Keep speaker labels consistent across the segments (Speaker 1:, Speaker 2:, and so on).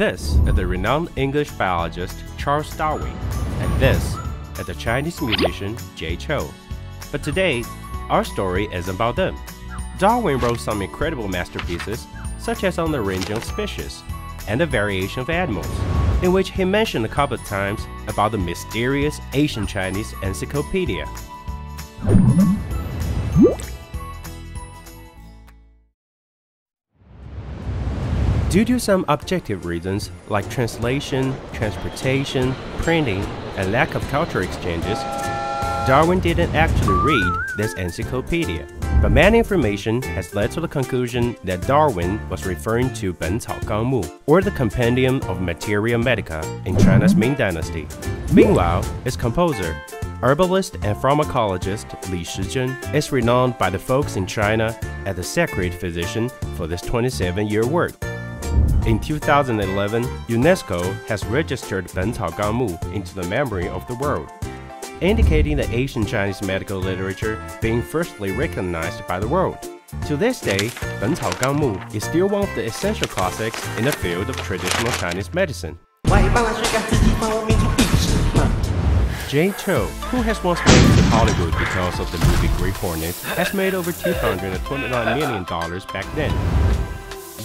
Speaker 1: This is the renowned English biologist Charles Darwin, and this is the Chinese musician Jay Chou. But today, our story is about them. Darwin wrote some incredible masterpieces, such as On the Origin of Species and The Variation of Animals, in which he mentioned a couple of times about the mysterious Ancient Chinese Encyclopedia. Due to some objective reasons like translation, transportation, printing, and lack of cultural exchanges, Darwin didn't actually read this encyclopedia. But many information has led to the conclusion that Darwin was referring to 本草纲目, or the Compendium of Materia Medica in China's Ming Dynasty. Meanwhile, its composer, herbalist and pharmacologist Li Shizhen, is renowned by the folks in China as the sacred physician for this 27 year work. In 2011, UNESCO has registered *Bencao Gangmu* into the memory of the world, indicating the ancient Chinese medical literature being firstly recognized by the world. To this day, *Bencao Gangmu* is still one of the essential classics in the field of traditional Chinese medicine. Jay Chou, who has once moved to Hollywood because of the movie Green Hornet, has made over $229 million back then.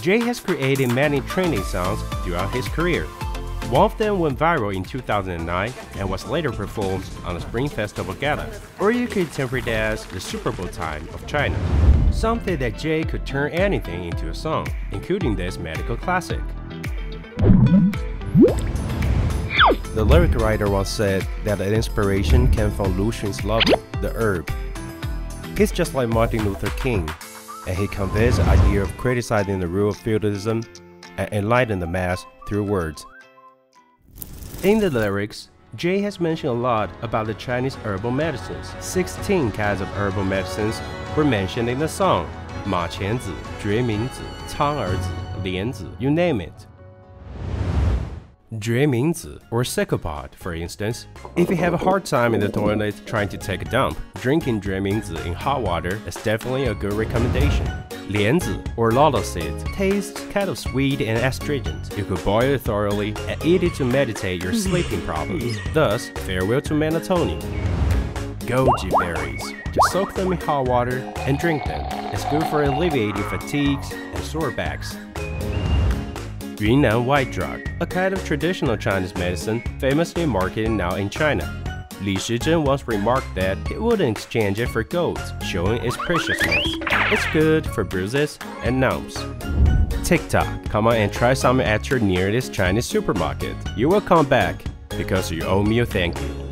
Speaker 1: Jay has created many trending songs throughout his career. One of them went viral in 2009 and was later performed on the Spring Festival Gala, or you could interpret as the Super Bowl time of China. Something that Jay could turn anything into a song, including this medical classic. The lyric writer once said that the inspiration came from Lucian's lover, the herb. He's just like Martin Luther King, and he conveys the idea of criticizing the rule of feudalism and enlightening the mass through words. In the lyrics, Jay has mentioned a lot about the Chinese herbal medicines. 16 kinds of herbal medicines were mentioned in the song. Ma Qianzi, Zhui Mingzi, Cang Erzi, Lianzi, you name it. Zhui Mingzi, or sicklepod, for instance, if you have a hard time in the toilet trying to take a dump, Drinking Zhui Mingzi in hot water is definitely a good recommendation. Lianzi or lotus seeds tastes kind of sweet and astringent. You could boil it thoroughly and eat it to meditate your sleeping problems. Thus, farewell to melatonin. Goji berries. Just soak them in hot water and drink them. It's good for alleviating fatigues and sore backs. Yunnan White Drug, a kind of traditional Chinese medicine famously marketed now in China. Li Shizhen once remarked that he wouldn't exchange it for gold, showing its preciousness. It's good for bruises and numbs. TikTok, come on and try some at your nearest Chinese supermarket. You will come back because you owe me a thank you.